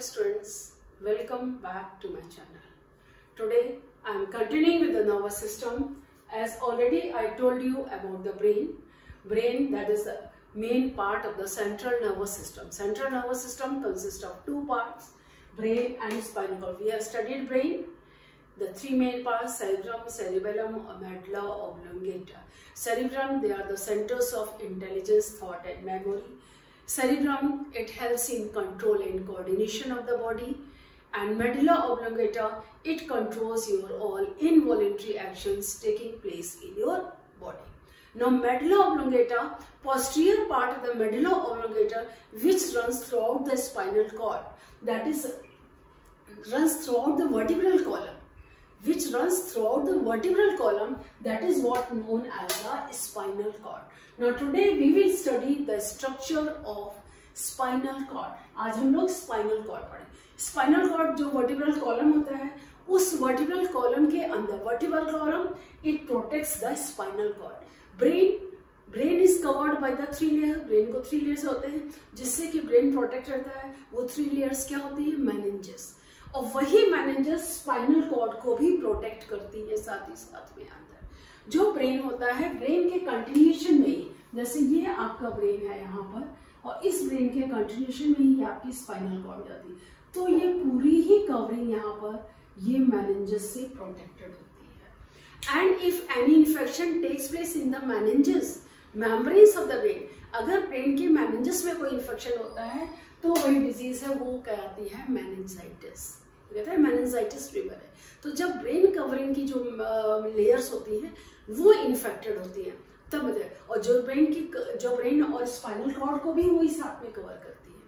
students, welcome back to my channel. Today I am continuing with the nervous system. As already I told you about the brain. Brain that is the main part of the central nervous system. Central nervous system consists of two parts, brain and spinal cord. We have studied brain. The three main parts, cerebrum, cerebellum, medulla oblongata. Cerebrum, they are the centers of intelligence, thought and memory Cerebrum, it helps in control and coordination of the body. And medulla oblongata, it controls your all involuntary actions taking place in your body. Now medulla oblongata, posterior part of the medulla oblongata which runs throughout the spinal cord. That is, runs throughout the vertebral column which runs throughout the vertebral column that is what known as the spinal cord. Now today we will study the structure of spinal cord. आज हम लोग spinal cord पढ़े spinal cord जो vertebral column होता है उस vertebral column के अंदर vertebral column it protects the spinal cord. Brain brain is covered by the three layer brain को थ्री लेयर्स होते हैं जिससे कि ब्रेन प्रोटेक्ट रहता है वो थ्री लेयर्स क्या होती है मैनेजेस और वही मैनेजर स्पाइनल कॉर्ड को भी प्रोटेक्ट करती है साथ ही साथ में अंदर। जो ब्रेन होता है ब्रेन के कंटिन्यूशन में ही, जैसे ये आपका ब्रेन है यहाँ पर, और इस ब्रेन के कंटिन्यूशन में ही आपकी स्पाइनल कॉर्ड जाती। है तो ये पूरी ही कवरिंग यहाँ पर ये मैनेजस से प्रोटेक्टेड होती है। And if any infection takes place in the meninges membranes of the brain अगर ब्रेन के मैनेजेस में कोई इन्फेक्शन होता है तो वही डिज़ीज़ है, वो कहती है मैनेजाइटिस कहते हैं मैनेजाइटिस फीवर है। तो जब ब्रेन कवरिंग की जो लेयर्स होती हैं, वो इन्फेक्टेड होती हैं, तब और जो ब्रेन की जो ब्रेन और स्पाइनल कॉर्ड को भी वही साथ में कवर करती है।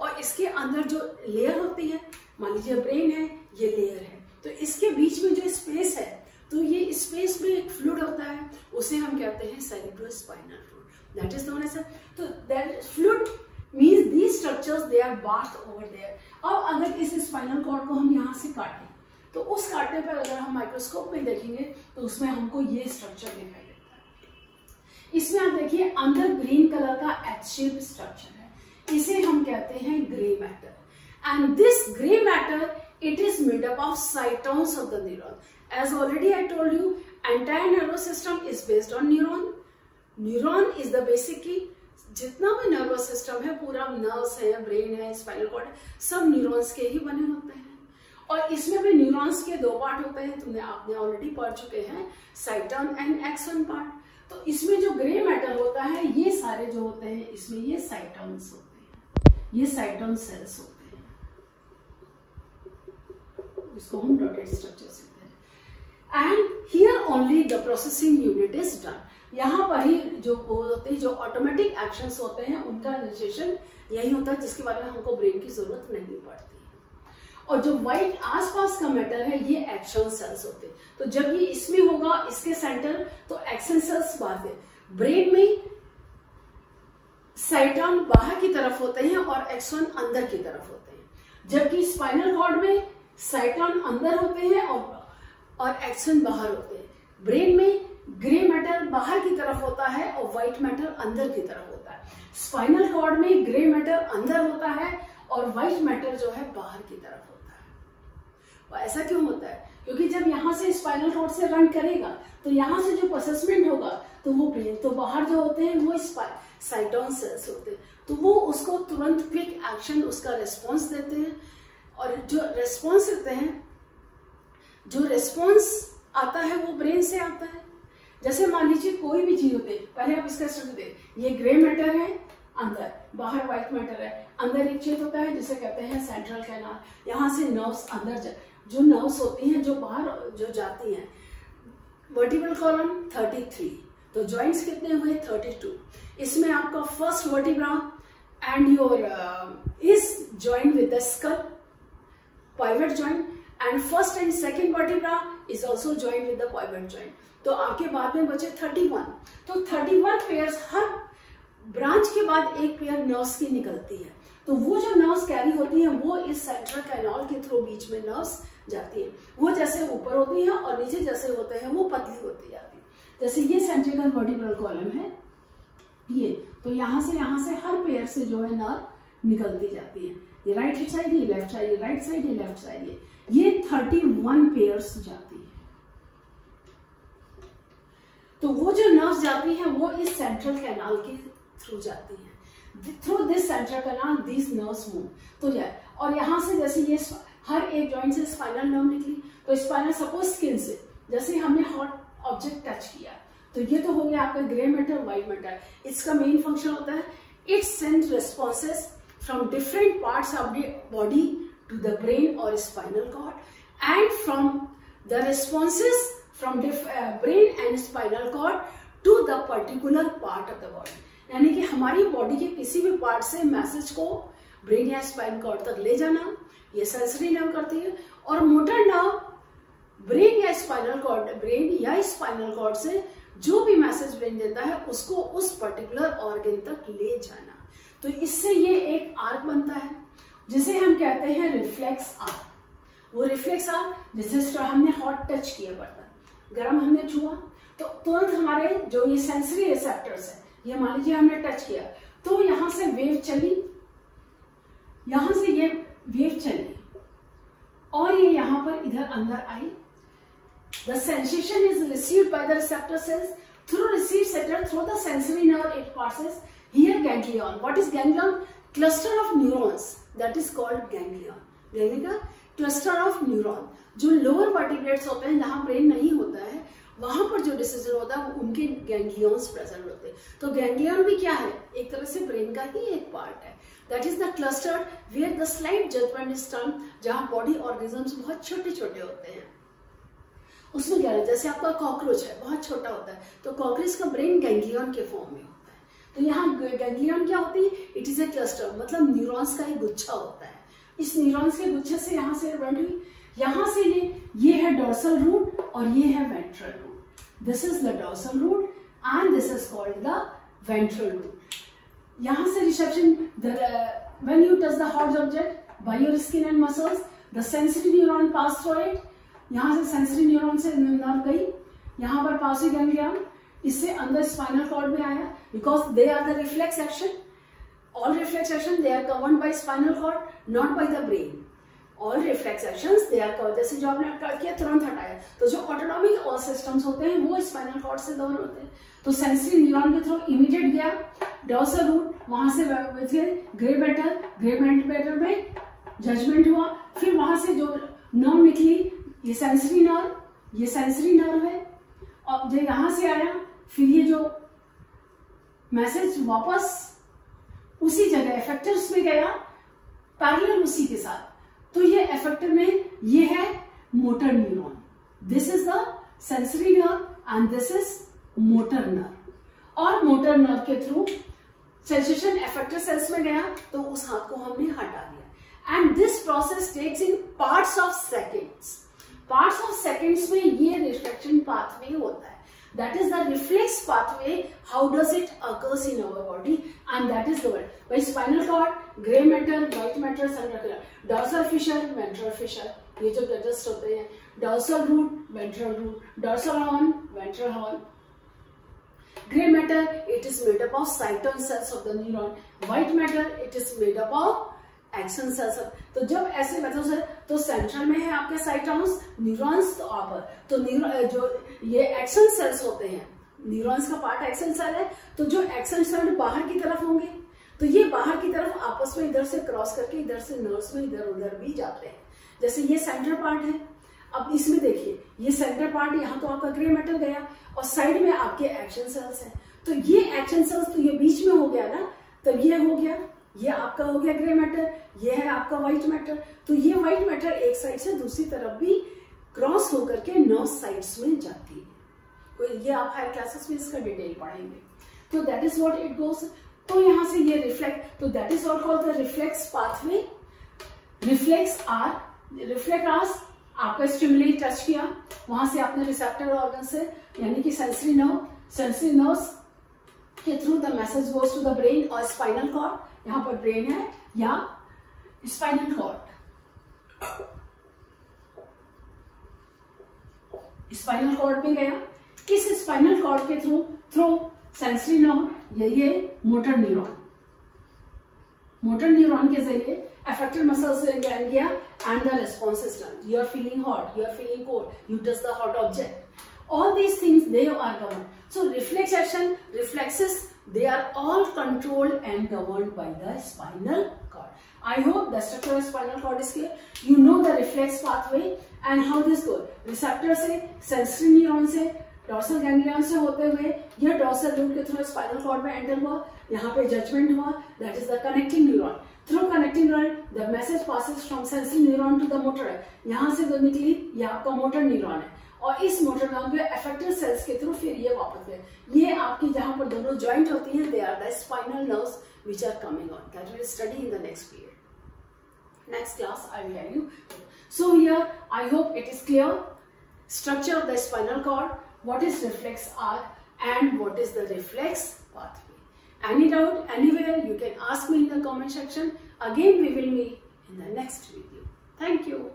और इसके अंदर जो लेयर होती है, मान लीजिए ब्रेन है, ये लेयर है। तो इसके बीच में जो स्पेस है तो ये स्पेस में एक फ्लूड होता है, उसे हम कहते हैं cerebro spinal fluid that is known as तो that fluid means the structures they are bath over there अब अगर इस स्पाइनल कॉर्ड को हम यहाँ से काटें तो उस काटने पर अगर हम माइक्रोस्कोप में देखेंगे तो उसमें हमको ये स्ट्रक्चर दिखाई देता है इसमें आप देखिए अंदर ग्रीन कलर का एच शेप स्ट्रक्चर है इसे हम कहते हैं grey matter and this grey matter it is made up of cytons of the neuron. As already I told you, entire nervous system is based on neuron. Neuron is the basic key. जितना भी nervous system है, पूरा nerves है brain है spinal cord सब neurons के ही बने होते हैं और इसमें भी न्यूरॉन्स के दो पार्ट होते हैं, तुमने आपने ऑलरेडी पढ़ चुके हैं साइटन एंड एक्सन पार्ट तो इसमें जो ग्रे मैटर होता है, ये सारे जो होते हैं, इसमें ये साइटॉन्स होते हैं, ये साइटॉन सेल्स होते हैं इसको हम डॉटेड स्ट्रक्चर से and here only the processing unit is done यहाँ पर ही जो होते हैं, जो ऑटोमेटिक एक्शंस होते हैं, उनका रजिस्ट्रेशन यही होता है, जिसके बारे में हमको ब्रेन की ज़रूरत नहीं पड़ती। और जो व्हाइट आसपास का मैटर है, ये एक्शन सेल्स होते हैं। तो जब ये इसमें होगा, इसके सेंटर तो एक्शन सेल्स बाहर ब्रेन में साइटॉन बाहर की तरफ़ होते हैं और एक्सन अंदर की तरफ़ होते हैं। जबकि स्पाइनल कॉर्ड में साइटॉन अंदर होते हैं और और एक्सन बाहर होते हैं। ब्रेन में ग्रे मैटर बाहर की तरफ़ होता है और व्हाइट मैटर अंदर की तरफ़ होता है। स्पाइनल कॉर्ड में ग्रे मैटर अंदर होता है और व्हाइट मैटर जो है बाहर की तरफ़ होता है। और ऐसा क्यों होता है? क्योंकि जब यहाँ से स्पाइनल कॉर्ड से रन करेगा तो यहाँ से जो प्रोसेसमेंट होगा तो वो ब्रेन तो बाहर जो होते हैं वो साइटोन सेल्स होते हैं। तो वो उसको तुरंत क्विक एक्शन उसका रेस्पॉन्स देते हैं। और जो रेस्पॉन्स देते हैं जो रेस्पॉन्स आता है वो ब्रेन से आता है। जैसे मान लीजिए कोई भी चीज़ होती है पहले आप इसका स्ट्रक्चर दे ये ग्रे मैटर है अंदर बाहर व्हाइट मैटर है। अंदर एक चीज़ होता है जिसे कहते हैं सेंट्रल कैनाल यहाँ से नर्व्स अंदर जा, जो नर्व्स होती हैं जो बाहर जो जाती हैं। वर्टिबल कॉलम 33 तो जॉइंट्स कितने हुए? 32 इसमें आपका first vertebra and your is join with the skull pivot joint and first and second vertebra is also join with the pivot joint तो आपके बाद में बचे 31 तो 31 पेयर्स हर ब्रांच के बाद एक पेयर नर्व्स की निकलती है। तो वो जो नर्व्स कैरी होती है, वो इस सेंट्रल कैनॉल के थ्रू बीच में नर्व्स जाती है। वो जैसे ऊपर होती है और नीचे जैसे होते हैं, वो पतली होती जाती है। जैसे ये सेंट्रिकल वर्टिब्रल कॉलम है, ये तो यहाँ से यहाँ से हर पेयर से जो है नर्व निकलती जाती है। ये राइट साइड ये लेफ़्ट साइड ये राइट साइड ये लेफ़्ट साइड ये। ये थर्टी वन पेयर्स जाती है। तो वो जो नर्व जाती है, वो इस सेंट्रल कैनाल के थ्रू जाती है। Through this central canal this nerves move तो जाए, और यहाँ से जैसे ये हर एक जॉइंट से स्पाइनल नर्व निकली तो स्पाइनल सपोज़ स्किन से, जैसे हमने हॉट ऑब्जेक्ट टच किया। तो ये तो हो गया आपका ग्रे मैटर व्हाइट मैटर इसका मेन फ़ंक्शन होता है it send responses from different parts of the body to the brain और spinal cord and from the responses from brain and spinal cord to the particular part of the body यानी कि हमारी body के किसी भी part से message को brain या स्पाइन कॉर्ड तक ले जाना, ये सेंसरी नर्व करती है, और मोटर नर्व ब्रेन या स्पाइनल कॉर्ड ब्रेन या स्पाइनल कॉर्ड से जो भी मैसेज ब्रेन देता है, उसको उस पर्टिकुलर ऑर्गेन तक ले जाना। तो इससे ये एक आर्क बनता है। जिसे हम कहते हैं रिफ्लेक्स आर वो रिफ्लेक्स आर जिसे हमने हॉट टच किया बर्तन गर्म हमने छुआ तो तुरंत हमारे जो ये सेंसरी रिसेप्टर्स है, ये मान लीजिए हमने टच किया तो यहाँ से वेव चली, यहाँ से ये वेव चली, और ये यहाँ पर इधर अंदर आई। The sensation is receive by the receptor cells through receive setter through the nerve it passes here ganglion what is ganglion cluster of neurons That is called ganglion. Ganglion cluster of neuron. जो lower vertebrates होते हैं, जहाँ brain नहीं होता है, वहाँ पर जो डिसीज़न होता है, वो उनके गैंग्लियंस प्रेजेंट होते हैं। तो गैंग्लियन भी क्या है? एक तरह से ब्रेन का ही एक पार्ट है। That is the cluster where the slight judgement is turn जहाँ बॉडी ऑर्गेनिजम्स बहुत छोटे छोटे होते हैं। उसमें क्या जैसे आपका कॉकरोच है, बहुत छोटा होता है। तो कॉकरोच का ब्रेन गैंग्लियन के फॉर्म में होता है। तो यहाँ गैंग्लियन क्या होती है? इट इज़ ए क्लस्टर मतलब न्यूरॉन्स का एक गुच्छा होता है। इस न्यूरॉन्स के गुच्छे से यहाँ से बन हुई। यहाँ से ये ये है डॉर्सल रूट और ये है ventral root this is the dorsal root and this is called the ventral root यहाँ से reception when you touch the hot object by your skin and muscles, the sensitive neuron pass through it. यहाँ से sensory neuron से nerve गई। यहाँ पर Pasi ganglion इससे अंदर स्पाइनल कॉर्ड में आया because they are the reflex action all reflex action they are covered by spinal cord not by the brain all reflex action they are covered जैसे जो आपने कट किया, तुरंत हटाया। तो जो ऑटोनॉमिक ऑल सिस्टम्स होते हैं, वो स्पाइनल कॉर्ड से कवर होते हैं। तो सेंसरी न्यूरॉन के थ्रू इमीडिएट गया डॉसर रूट वहाँ से ग्रे बेटर ग्रे बेटर में जजमेंट हुआ। फिर वहाँ से जो नर्व निकली, ये सेंसरी नर्व ये सेंसरी नर्व है। और जो यहाँ से आया फिर ये जो मैसेज वापस उसी जगह इफेक्टर में गया पैरेलल उसी के साथ। तो ये इफेक्टर में ये है motor neuron this is the sensory nerve and this is motor nerve और मोटर नर्व के थ्रू सेंसेशन इफेक्टर सेल्स में गया तो उस हाथ को हमने हटा दिया। And this process takes in parts of seconds parts of seconds में ये रिफ्लेक्शन पाथवे होता है। that is the reflex pathway how does it occurs in our body and that is the word by spinal cord gray matter white matter central dorsal fissure ventral fissure ये जो ब्लडस्ट होते हैं dorsal root ventral root dorsal horn ventral horn gray matter it is made up of cyton cells of the neuron white matter it is made up of action cells तो जब ऐसे method से तो central में है आपके साइटॉन्स neurons तो आप तो जो ये एक्शन सेल्स होते हैं न्यूरॉन्स का पार्ट एक्शन सेल है तो जो एक्शन सेल बाहर की तरफ़ होंगे तो ये बाहर की तरफ़ आपस में इधर से क्रॉस करके इधर से नर्व्स में इधर उधर भी जाते हैं। जैसे ये सेंटर पार्ट है, अब इसमें देखिए, ये सेंटर पार्ट यहाँ तो आपका ग्रे मेटल गया, और साइड में आपके एक्शन सेल्स हैं। तो ये एक्शन सेल्स तो ये बीच में हो गया ना तो ये हो गया, ये आपका हो गया ग्रे मैटर ये है आपका व्हाइट मैटर तो ये व्हाइट मैटर एक साइड से दूसरी तरफ़ भी क्रॉस होकर के नौ साइड्स में जाती है। तो ये आप हायर क्लासेस में इसका डिटेल पढ़ेंगे। तो that is what it goes तो यहाँ से ये रिफ्लेक्ट तो that is all called the reflex pathway reflex arc reflect arcs आपका स्टिमुली टच किया, वहाँ से आपने रिसेप्टर ऑर्गन से, यानी कि सेंसरी नर्व सेंसरी नर्व्स के through the message goes to the brain और स्पाइनल कॉर्ड यहाँ पर ब्रेन है, या spinal cord स्पाइनल कॉर्ड में गया किस स्पाइनल कॉर्ड के थ्रू थ्रू सेंसरी न्यूरॉन यही है मोटर न्यूरॉन मोटर न्यूरॉन के ज़रिए एफेक्टेड मसल से गया and the response system you are feeling hot you are feeling cold you touch the hot object all these things they are govern so reflex action reflexes they are all controlled and govern by the spinal I hope the structure of spinal cord is clear. You know the reflex pathway and how this goes. Receptor से, sensory neuron से, dorsal ganglion से होते हुए यह dorsal root के through spinal cord में enter हुआ। यहाँ पे जजमेंट हुआ। That is the connecting neuron through connecting neuron the message passes from sensory neuron to the motor यहाँ से जो निकली ये आपका मोटर न्यूरॉन है। और इस मोटर न्यूरॉन के अफेक्टेड सेल्स के थ्रू फिर ये वापस गए। ये आपकी जहाँ पर दोनों ज्वाइंट होती हैं they are the spinal nerves which are coming on that we will study in the next period. Next class I will tell you. So here I hope it is clear structure of the spinal cord, what is reflex arc and what is the reflex pathway. Any doubt anywhere you can ask me in the comment section. Again we will meet in the next video. Thank you.